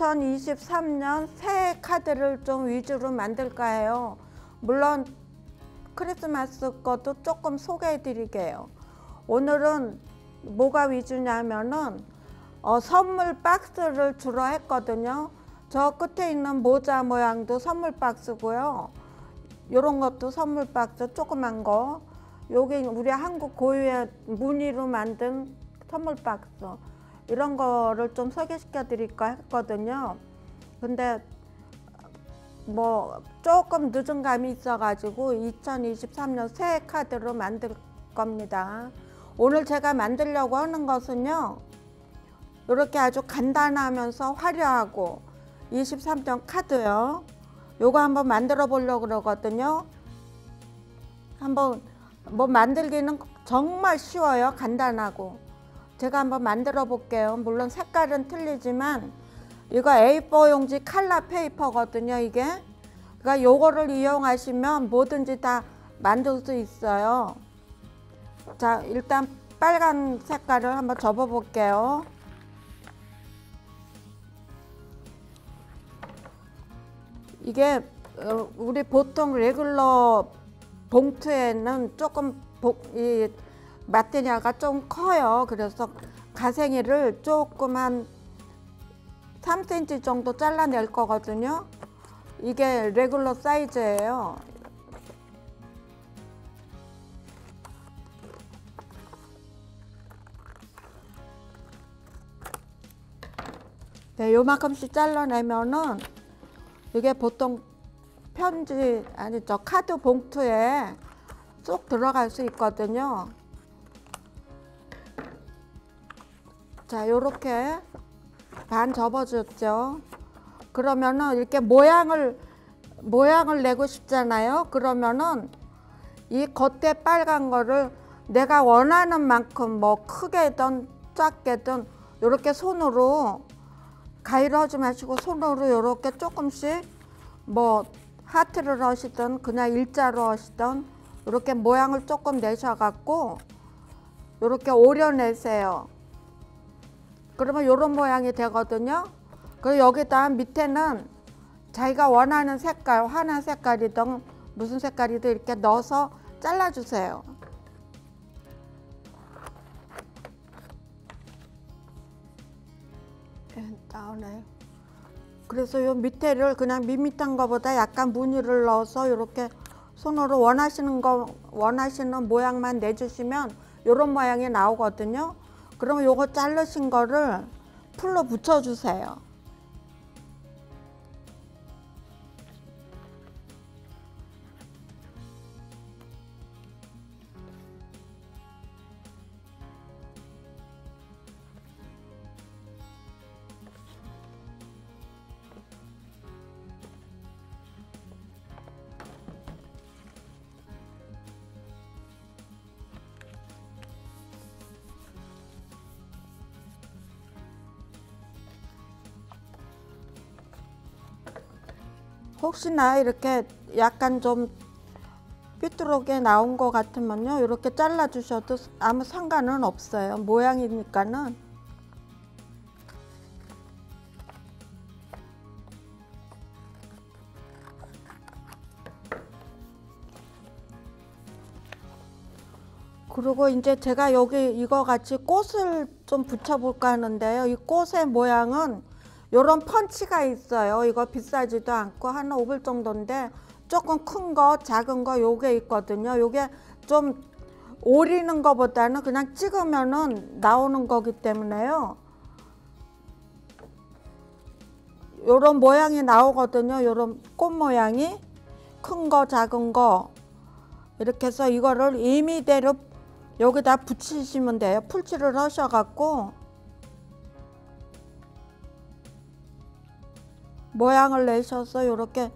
2023년 새해 카드를 좀 위주로 만들까 해요. 물론 크리스마스 것도 조금 소개해 드릴게요. 오늘은 뭐가 위주냐면은 어, 선물 박스를 주로 했거든요. 저 끝에 있는 모자 모양도 선물 박스고요. 요런 것도 선물 박스 조그만 거. 여기 우리 한국 고유의 무늬로 만든 선물 박스. 이런 거를 좀 소개시켜 드릴까 했거든요. 근데 뭐 조금 늦은 감이 있어가지고 2023년 새해 카드로 만들 겁니다. 오늘 제가 만들려고 하는 것은요. 이렇게 아주 간단하면서 화려하고 23점 카드요. 요거 한번 만들어 보려고 그러거든요. 한번 뭐 만들기는 정말 쉬워요. 간단하고. 제가 한번 만들어 볼게요. 물론 색깔은 틀리지만 이거 A4 용지 칼라 페이퍼거든요. 이게. 그러니까 요거를 이용하시면 뭐든지 다 만들 수 있어요. 자, 일단 빨간 색깔을 한번 접어 볼게요. 이게 어, 우리 보통 레귤러 봉투에는 조금 이 마테리아가 좀 커요. 그래서 가생이를 한 3cm 정도 잘라낼 거거든요. 이게 레귤러 사이즈예요. 네, 요만큼씩 잘라내면은 이게 보통 편지 아니 저 카드 봉투에 쏙 들어갈 수 있거든요. 자, 요렇게 반 접어줬죠. 그러면은 이렇게 모양을 모양을 내고 싶잖아요. 그러면은 이 겉에 빨간 거를 내가 원하는 만큼 뭐 크게든 작게든 이렇게 손으로 가위로 하지 마시고 손으로 이렇게 조금씩 뭐 하트를 하시든 그냥 일자로 하시든 이렇게 모양을 조금 내셔갖고 이렇게 오려내세요. 그러면 이런 모양이 되거든요. 그리고 여기다 밑에는 자기가 원하는 색깔, 환한 색깔이든 무슨 색깔이든 이렇게 넣어서 잘라주세요. 나오네요. 그래서 요 밑에를 그냥 밋밋한 거보다 약간 무늬를 넣어서 이렇게 손으로 원하시는 거 원하시는 모양만 내주시면 이런 모양이 나오거든요. 그러면 요거 자르신 거를 풀로 붙여주세요. 혹시나 이렇게 약간 좀 삐뚤게 나온 것 같으면요 이렇게 잘라 주셔도 아무 상관은 없어요. 모양이니까는. 그리고 이제 제가 여기 이거 같이 꽃을 좀 붙여볼까 하는데요. 이 꽃의 모양은 요런 펀치가 있어요. 이거 비싸지도 않고 한 5불 정도인데 조금 큰 거, 작은 거 요게 있거든요. 요게 좀 오리는 거보다는 그냥 찍으면은 나오는 거기 때문에요. 요런 모양이 나오거든요. 요런 꽃 모양이 큰 거, 작은 거 이렇게 해서 이거를 임의대로 여기다 붙이시면 돼요. 풀칠을 하셔갖고 모양을 내셔서 이렇게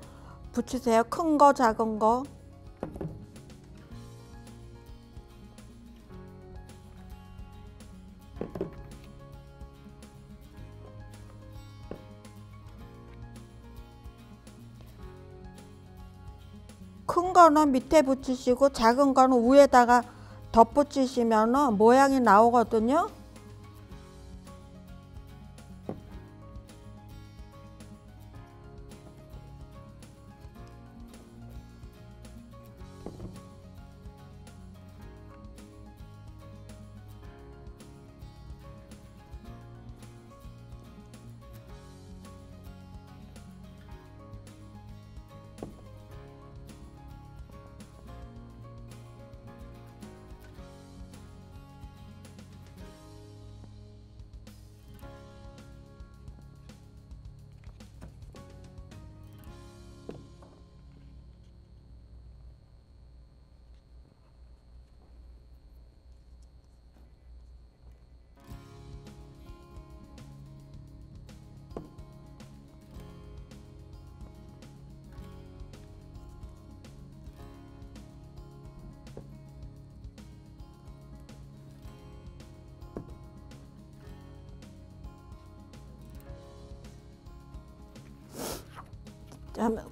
붙이세요. 큰 거, 작은 거. 큰 거는 밑에 붙이시고 작은 거는 위에다가 덧붙이시면 모양이 나오거든요.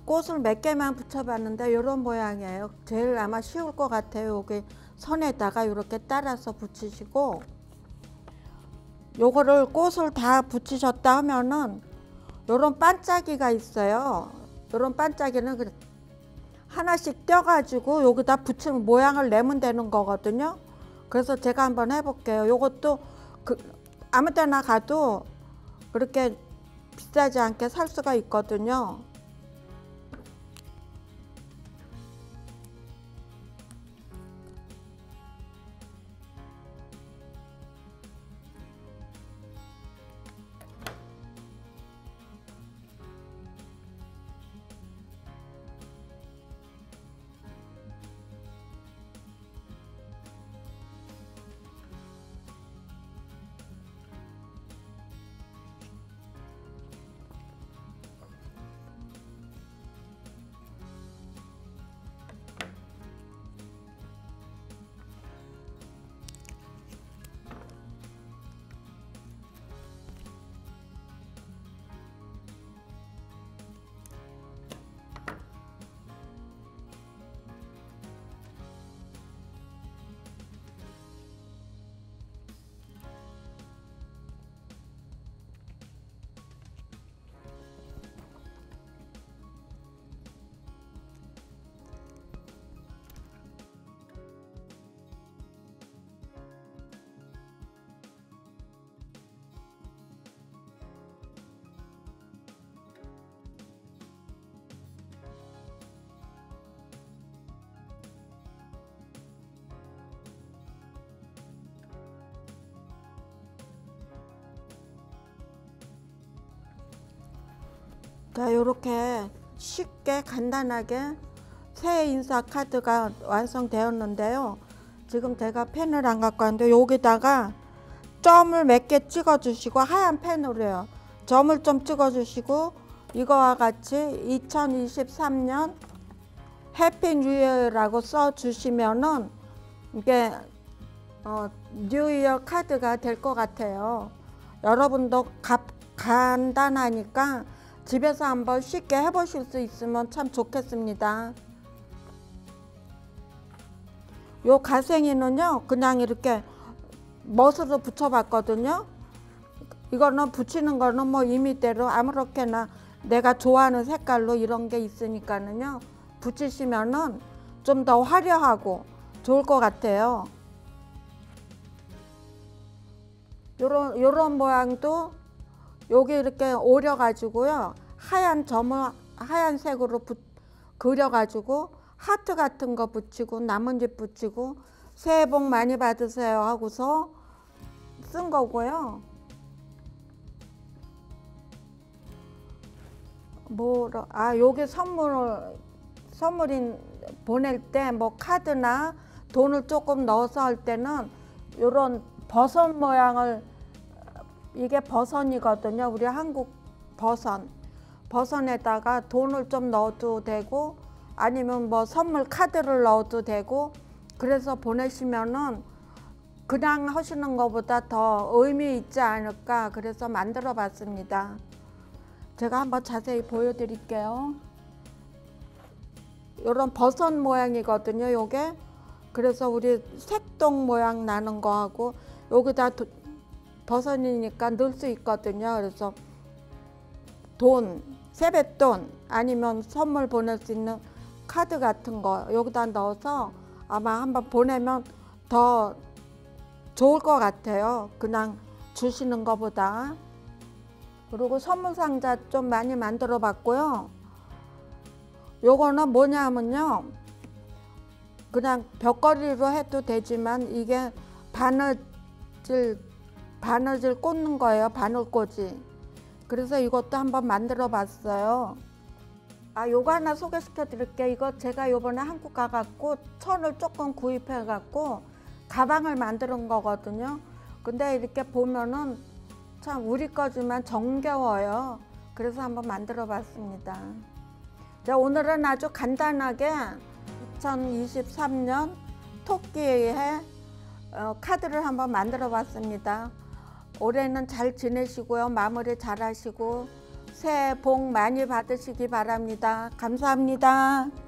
꽃을 몇 개만 붙여봤는데 이런 모양이에요. 제일 아마 쉬울 것 같아요. 여기 선에다가 이렇게 따라서 붙이시고 요거를 꽃을 다 붙이셨다 하면은 요런 반짝이가 있어요. 요런 반짝이는 그- 하나씩 떼가지고 여기다 붙이면 모양을 내면 되는 거거든요. 그래서 제가 한번 해볼게요. 요것도 그 아무 때나 가도 그렇게 비싸지 않게 살 수가 있거든요. 자, 이렇게 쉽게 간단하게 새해 인사 카드가 완성되었는데요. 지금 제가 펜을 안 갖고 왔는데 여기다가 점을 몇 개 찍어 주시고 하얀 펜으로요. 점을 좀 찍어 주시고 이거와 같이 2023년 해피 뉴이어라고 써 주시면은 이게 어, 뉴이어 카드가 될 것 같아요. 여러분도 갑, 간단하니까 집에서 한번 쉽게 해보실 수 있으면 참 좋겠습니다. 요 가생이는요, 그냥 이렇게 멋으로 붙여봤거든요. 이거는 붙이는 거는 뭐 임의대로 아무렇게나 내가 좋아하는 색깔로 이런 게 있으니까는요, 붙이시면은 좀 더 화려하고 좋을 것 같아요. 요런, 요런 모양도 여기 이렇게 오려 가지고요. 하얀 점을 하얀색으로 붓, 그려 가지고 하트 같은 거 붙이고 나뭇잎 붙이고 새해 복 많이 받으세요 하고서 쓴 거고요. 뭐라 아 요게 선물을 선물인 보낼 때 뭐 카드나 돈을 조금 넣어서 할 때는 요런 버섯 모양을 이게 버선이거든요. 우리 한국 버선. 버선에다가 돈을 좀 넣어도 되고 아니면 뭐 선물 카드를 넣어도 되고 그래서 보내시면은 그냥 하시는 것보다 더 의미 있지 않을까 그래서 만들어 봤습니다. 제가 한번 자세히 보여드릴게요. 이런 버섯 모양이거든요. 요게 그래서 우리 색동 모양 나는 거하고 여기다 도, 버선이니까 넣을 수 있거든요. 그래서 돈, 세뱃돈 아니면 선물 보낼 수 있는 카드 같은 거 여기다 넣어서 아마 한번 보내면 더 좋을 것 같아요. 그냥 주시는 것보다. 그리고 선물 상자 좀 많이 만들어 봤고요. 요거는 뭐냐면요. 그냥 벽걸이로 해도 되지만 이게 바느질 바느질 꽂는 거예요. 바늘꽂이. 그래서 이것도 한번 만들어 봤어요. 아, 요거 하나 소개시켜 드릴게요. 이거 제가 요번에 한국 가갖고 천을 조금 구입해 갖고 가방을 만드는 거거든요. 근데 이렇게 보면은 참 우리 거지만 정겨워요. 그래서 한번 만들어 봤습니다. 자, 오늘은 아주 간단하게 2023년 토끼의 어, 카드를 한번 만들어 봤습니다. 올해는 잘 지내시고요. 마무리 잘 하시고 새해 복 많이 받으시기 바랍니다. 감사합니다.